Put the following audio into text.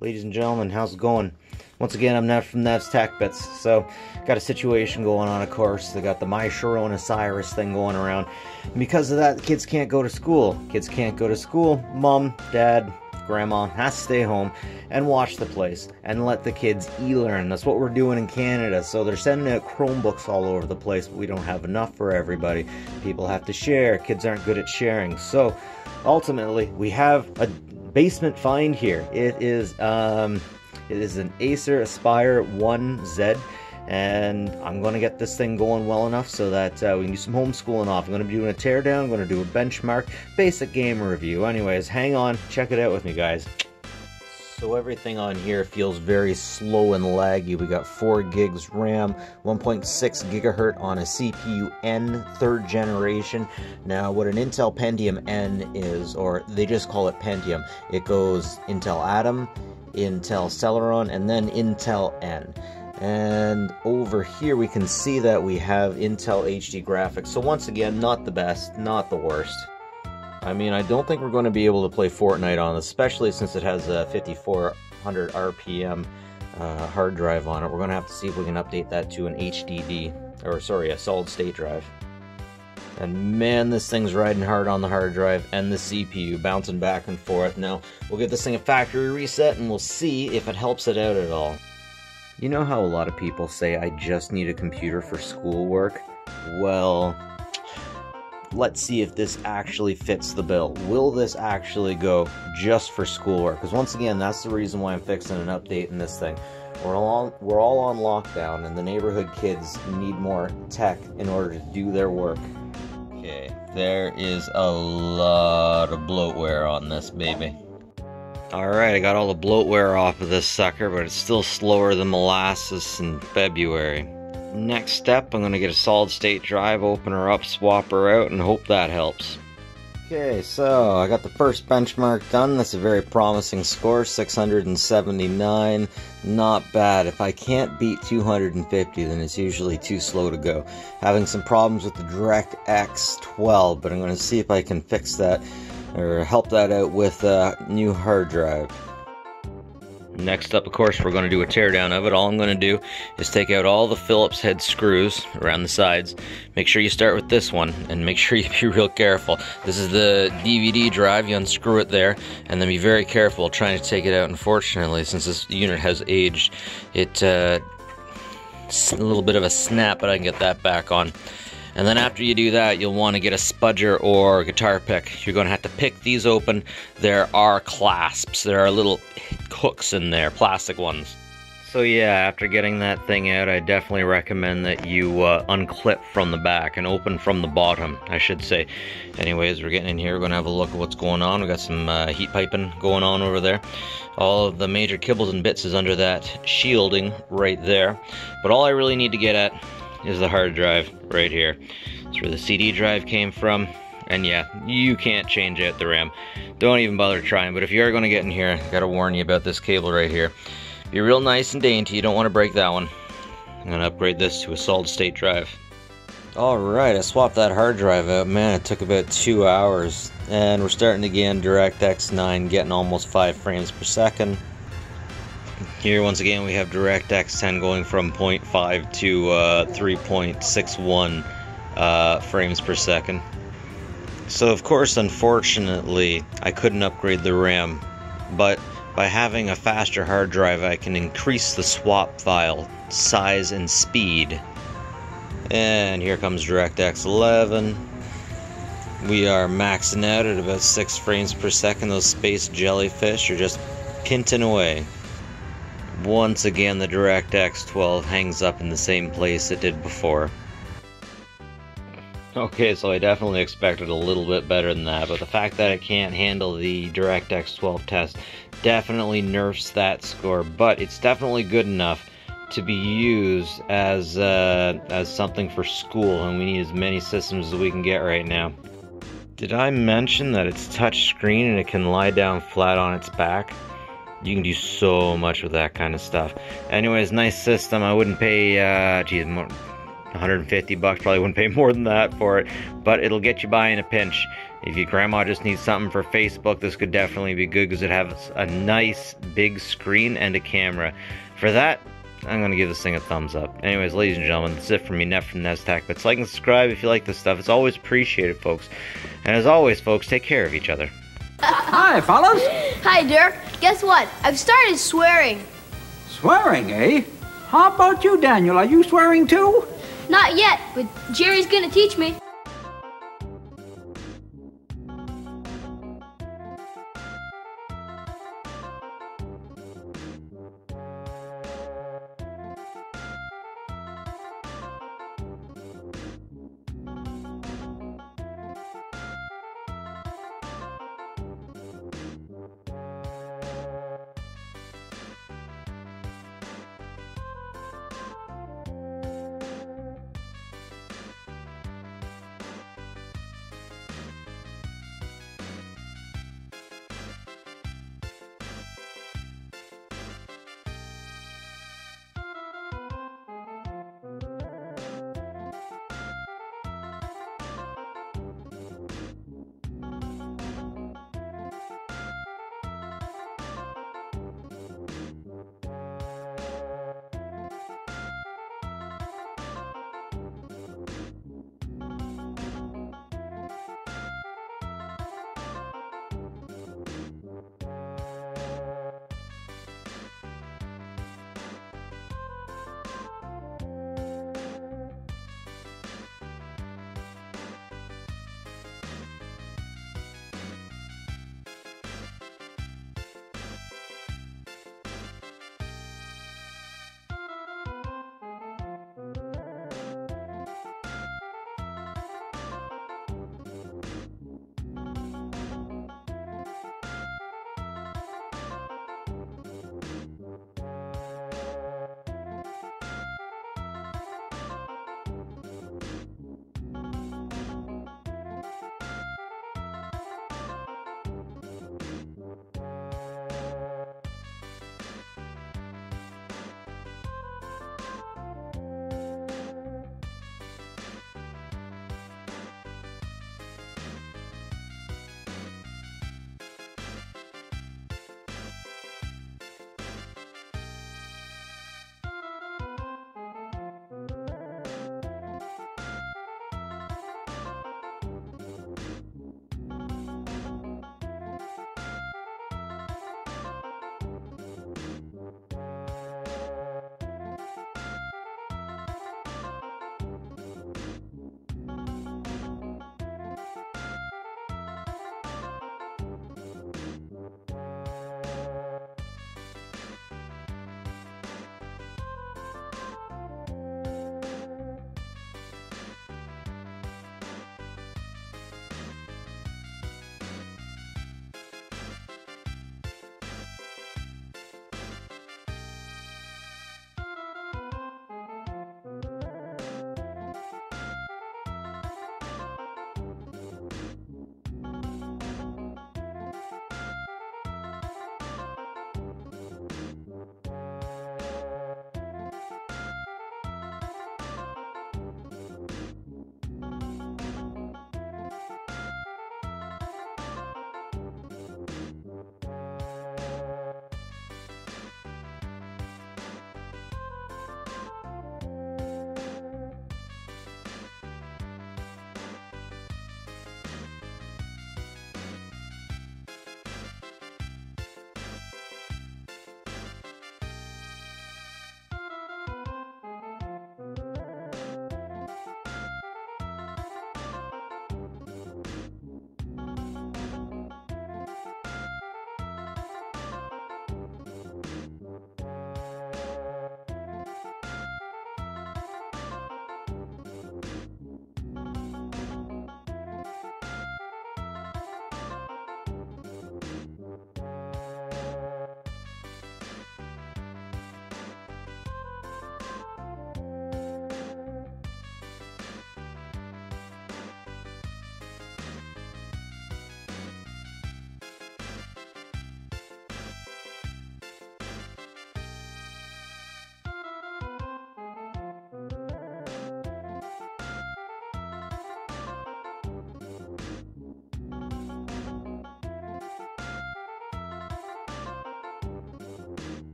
ladies and gentlemen, how's it going? Once again, I'm Nev from Nev's Tech Bits. So, got a situation going on, of course. They got the My Sharona Cyrus thing going around. And because of that, kids can't go to school. Kids can't go to school. Mom, dad, grandma has to stay home and watch the place and let the kids e-learn. That's what we're doing in Canada. So they're sending out Chromebooks all over the place, but we don't have enough for everybody. People have to share. Kids aren't good at sharing. So ultimately, we have a basement find here. It is um, it is an Acer Aspire 1Z and I'm going to get this thing going well enough so that uh, we can do some homeschooling off. I'm going to be doing a teardown, I'm going to do a benchmark, basic game review. Anyways, hang on, check it out with me, guys. So everything on here feels very slow and laggy. We got 4 gigs RAM, 1.6 gigahertz on a CPU N third generation. Now what an Intel Pentium N is, or they just call it Pentium, it goes Intel Atom, Intel Celeron, and then Intel N. And over here we can see that we have Intel HD graphics. So once again, not the best, not the worst. I mean, I don't think we're going to be able to play Fortnite on especially since it has a 5400 RPM uh, hard drive on it. We're going to have to see if we can update that to an HDD, or sorry, a solid state drive. And man, this thing's riding hard on the hard drive and the CPU, bouncing back and forth. Now, we'll give this thing a factory reset and we'll see if it helps it out at all. You know how a lot of people say, I just need a computer for schoolwork? Well, let's see if this actually fits the bill. Will this actually go just for schoolwork? Because once again, that's the reason why I'm fixing an update in this thing. We're all, on, we're all on lockdown, and the neighborhood kids need more tech in order to do their work. Okay, there is a lot of bloatware on this baby. Alright, I got all the bloatware off of this sucker, but it's still slower than molasses in February. Next step, I'm going to get a solid state drive, open her up, swap her out, and hope that helps. Okay, so I got the first benchmark done. That's a very promising score, 679. Not bad. If I can't beat 250, then it's usually too slow to go. Having some problems with the DirectX 12, but I'm going to see if I can fix that or help that out with a new hard drive. Next up, of course, we're going to do a teardown of it. All I'm going to do is take out all the Phillips head screws around the sides. Make sure you start with this one, and make sure you be real careful. This is the DVD drive. You unscrew it there, and then be very careful trying to take it out. Unfortunately, since this unit has aged, it uh, a little bit of a snap, but I can get that back on. And then after you do that, you'll want to get a spudger or guitar pick. You're going to have to pick these open. There are clasps. There are little hooks in there, plastic ones. So yeah, after getting that thing out, I definitely recommend that you uh, unclip from the back and open from the bottom, I should say. Anyways, we're getting in here, we're to have a look at what's going on. we got some uh, heat piping going on over there. All of the major kibbles and bits is under that shielding right there. But all I really need to get at is the hard drive right here. That's where the CD drive came from. And yeah, you can't change out the RAM. Don't even bother trying, but if you are going to get in here, I gotta warn you about this cable right here. Be real nice and dainty, you don't want to break that one. I'm gonna upgrade this to a solid state drive. Alright, I swapped that hard drive out. Man, it took about two hours. And we're starting again DirectX 9, getting almost 5 frames per second. Here, once again, we have DirectX 10 going from 0.5 to uh, 3.61 uh, frames per second. So, of course, unfortunately, I couldn't upgrade the RAM, but by having a faster hard drive, I can increase the swap file size and speed. And here comes DirectX 11. We are maxing out at about 6 frames per second. Those space jellyfish are just pinting away. Once again, the DirectX 12 hangs up in the same place it did before. Okay, so I definitely expected a little bit better than that, but the fact that it can't handle the DirectX 12 test definitely nerfs that score, but it's definitely good enough to be used as uh, as something for school, and we need as many systems as we can get right now. Did I mention that it's touch screen and it can lie down flat on its back? You can do so much with that kind of stuff. Anyways, nice system. I wouldn't pay, uh, geez, more, 150 bucks. Probably wouldn't pay more than that for it, but it'll get you by in a pinch. If your grandma just needs something for Facebook, this could definitely be good because it has a nice big screen and a camera. For that, I'm gonna give this thing a thumbs up. Anyways, ladies and gentlemen, that's it for me, Nev from NES But like and subscribe if you like this stuff. It's always appreciated, folks. And as always, folks, take care of each other. Hi, fellas. Hi, Dirk. Guess what? I've started swearing. Swearing, eh? How about you, Daniel? Are you swearing too? Not yet, but Jerry's gonna teach me.